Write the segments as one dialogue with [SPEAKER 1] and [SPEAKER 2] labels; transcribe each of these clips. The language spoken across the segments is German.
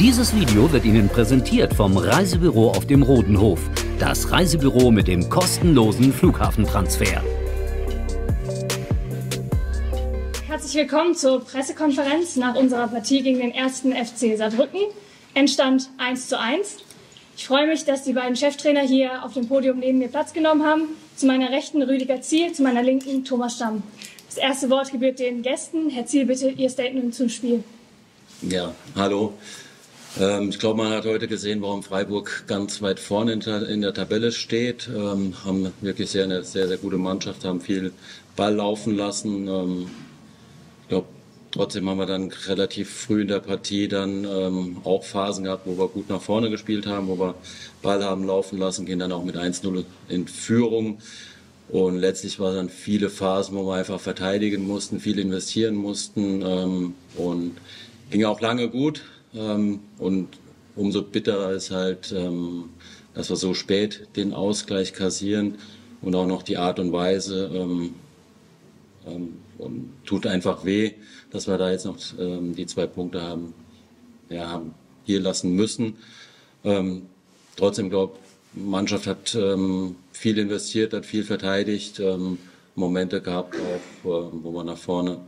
[SPEAKER 1] Dieses Video wird Ihnen präsentiert vom Reisebüro auf dem Rodenhof. Das Reisebüro mit dem kostenlosen Flughafentransfer.
[SPEAKER 2] Herzlich willkommen zur Pressekonferenz nach unserer Partie gegen den ersten FC Saarbrücken. Endstand 1 zu 1. Ich freue mich, dass die beiden Cheftrainer hier auf dem Podium neben mir Platz genommen haben. Zu meiner rechten Rüdiger Ziel, zu meiner linken Thomas Stamm. Das erste Wort gebührt den Gästen. Herr Ziel, bitte Ihr Statement zum Spiel.
[SPEAKER 3] Ja, hallo. Ähm, ich glaube, man hat heute gesehen, warum Freiburg ganz weit vorne in der, Tabelle steht. Ähm, haben wirklich sehr, eine sehr, sehr gute Mannschaft, haben viel Ball laufen lassen. Ähm, ich glaube, trotzdem haben wir dann relativ früh in der Partie dann auch Phasen gehabt, wo wir gut nach vorne gespielt haben, wo wir Ball haben laufen lassen, gehen dann auch mit 1-0 in Führung. Und letztlich waren dann viele Phasen, wo wir einfach verteidigen mussten, viel investieren mussten. Und ging auch lange gut. Ähm, und umso bitterer ist halt, ähm, dass wir so spät den Ausgleich kassieren und auch noch die Art und Weise. Ähm, ähm und tut einfach weh, dass wir da jetzt noch ähm, die zwei Punkte haben, ja, haben hier lassen müssen. Ähm, trotzdem glaube Mannschaft hat viel investiert, hat viel verteidigt, Momente gehabt, auch, äh, wo wir nach vorne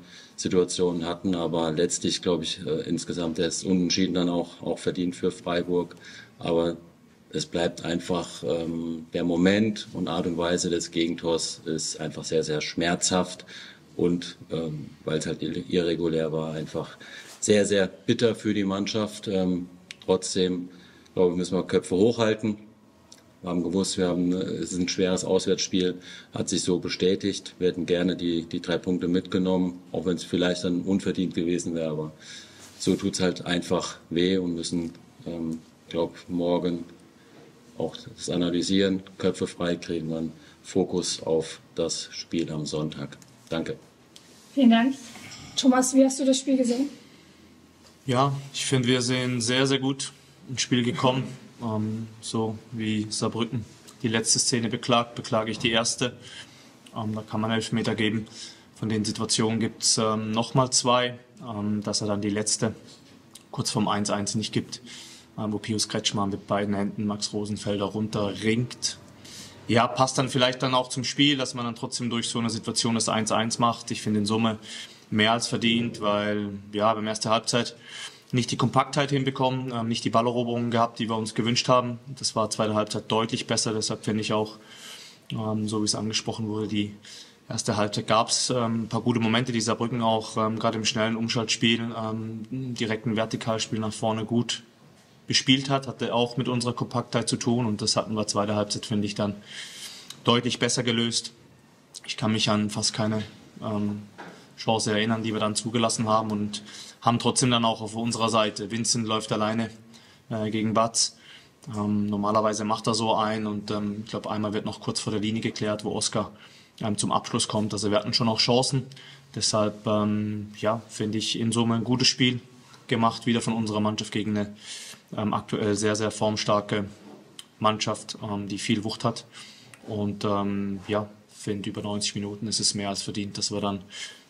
[SPEAKER 3] Situationen hatten, aber letztlich glaube ich äh, insgesamt ist Unentschieden dann auch, auch verdient für Freiburg. Aber es bleibt einfach ähm, der Moment und Art und Weise des Gegentors ist einfach sehr, sehr schmerzhaft und ähm, weil es halt irregulär war, einfach sehr, sehr bitter für die Mannschaft. Ähm, trotzdem, glaube ich, müssen wir Köpfe hochhalten wir haben gewusst, wir haben, es ist ein schweres Auswärtsspiel, hat sich so bestätigt. Wir hätten gerne die, die drei Punkte mitgenommen, auch wenn es vielleicht dann unverdient gewesen wäre. Aber so tut es halt einfach weh und müssen, ähm, glaube morgen auch das analysieren, Köpfe frei kriegen, dann Fokus auf das Spiel am Sonntag. Danke.
[SPEAKER 2] Vielen Dank. Thomas, wie hast du das Spiel gesehen?
[SPEAKER 4] Ja, ich finde, wir sind sehr, sehr gut ins Spiel gekommen. Ähm, so wie Saarbrücken die letzte Szene beklagt, beklage ich die erste. Ähm, da kann man Elfmeter geben. Von den Situationen gibt es ähm, nochmal zwei, ähm, dass er dann die letzte kurz vorm 1-1 nicht gibt, ähm, wo Pius Kretschmann mit beiden Händen Max Rosenfelder runterringt. Ja, passt dann vielleicht dann auch zum Spiel, dass man dann trotzdem durch so eine Situation das 1-1 macht. Ich finde in Summe mehr als verdient, weil ja, beim ersten Halbzeit nicht die Kompaktheit hinbekommen, ähm, nicht die Balleroberungen gehabt, die wir uns gewünscht haben. Das war zweite Halbzeit deutlich besser, deshalb finde ich auch, ähm, so wie es angesprochen wurde, die erste Halbzeit gab es ähm, ein paar gute Momente, die Saarbrücken auch ähm, gerade im schnellen Umschaltspiel, ähm, direkten Vertikalspiel nach vorne gut bespielt hat, hatte auch mit unserer Kompaktheit zu tun und das hatten wir zweite Halbzeit, finde ich, dann deutlich besser gelöst. Ich kann mich an fast keine ähm, Chance erinnern, die wir dann zugelassen haben und haben trotzdem dann auch auf unserer Seite. Vincent läuft alleine äh, gegen Batz. Ähm, normalerweise macht er so ein und ähm, ich glaube, einmal wird noch kurz vor der Linie geklärt, wo Oscar ähm, zum Abschluss kommt. Also wir hatten schon auch Chancen. Deshalb, ähm, ja, finde ich in Summe ein gutes Spiel gemacht, wieder von unserer Mannschaft gegen eine ähm, aktuell sehr, sehr formstarke Mannschaft, ähm, die viel Wucht hat. Und ja, finde über 90 Minuten ist es mehr als verdient, dass wir dann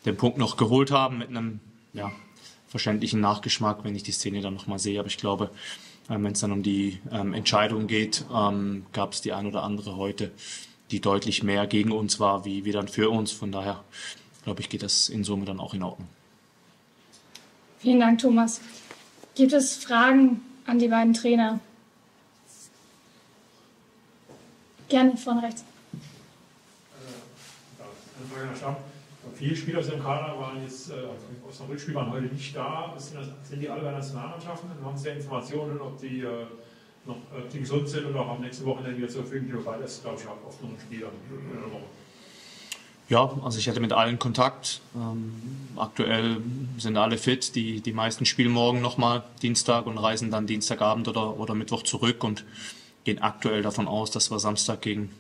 [SPEAKER 4] den Punkt noch geholt haben mit einem ja, verständlichen Nachgeschmack, wenn ich die Szene dann nochmal sehe. Aber ich glaube, ähm, wenn es dann um die ähm, Entscheidung geht, ähm, gab es die ein oder andere heute, die deutlich mehr gegen uns war, wie, wie dann für uns. Von daher, glaube ich, geht das in Summe dann auch in Ordnung.
[SPEAKER 2] Vielen Dank, Thomas. Gibt es Fragen an die beiden Trainer? Gerne von rechts.
[SPEAKER 5] Äh. Viele Spieler aus dem Kader waren jetzt, äh, aus dem Rückspiel waren heute nicht da. Sind, das, sind die alle bei Nationalmannschaften? Haben Sie Informationen, ob die äh, noch äh, die gesund sind und auch am nächsten Wochenende wieder zur Verfügung stehen? Weil das, glaube ich, auch oft noch ein Spieler.
[SPEAKER 4] Ja, also ich hatte mit allen Kontakt. Ähm, aktuell sind alle fit. Die, die meisten spielen morgen nochmal Dienstag und reisen dann Dienstagabend oder, oder Mittwoch zurück und gehen aktuell davon aus, dass wir Samstag gegen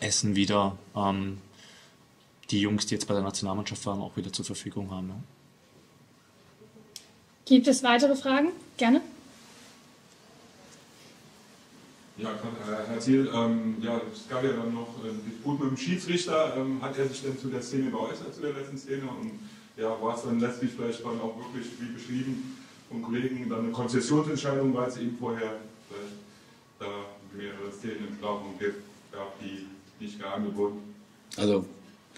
[SPEAKER 4] Essen wieder ähm, die Jungs, die jetzt bei der Nationalmannschaft waren, auch wieder zur Verfügung haben. Ja.
[SPEAKER 2] Gibt es weitere Fragen? Gerne.
[SPEAKER 6] Ja, äh, Herr Thiel, ähm, ja, es gab ja dann noch einen Disput mit dem Schiedsrichter. Ähm, hat er sich denn zu der Szene geäußert, zu der letzten Szene? Und ja, war es dann letztlich vielleicht dann auch wirklich wie beschrieben? vom Kollegen dann eine Konzessionsentscheidung, weil es eben vorher äh, da mehrere Szenen im Strafraum gab, die nicht geahndet wurden?
[SPEAKER 3] Also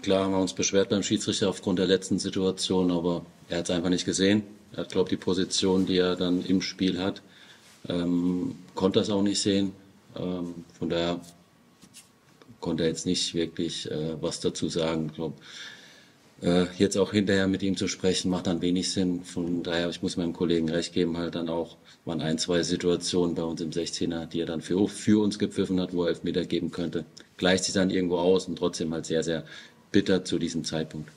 [SPEAKER 3] klar haben wir uns beschwert beim Schiedsrichter aufgrund der letzten Situation, aber er hat es einfach nicht gesehen. Er hat, glaube ich, die Position, die er dann im Spiel hat, ähm, konnte das auch nicht sehen. Ähm, von daher konnte er jetzt nicht wirklich äh, was dazu sagen. Ich glaube, äh, jetzt auch hinterher mit ihm zu sprechen, macht dann wenig Sinn. Von daher, ich muss meinem Kollegen recht geben, halt dann auch waren ein, zwei Situationen bei uns im 16er, die er dann für, für uns gepfiffen hat, wo er Elfmeter geben könnte. Gleicht sich dann irgendwo aus und trotzdem halt sehr, sehr bitter zu diesem Zeitpunkt.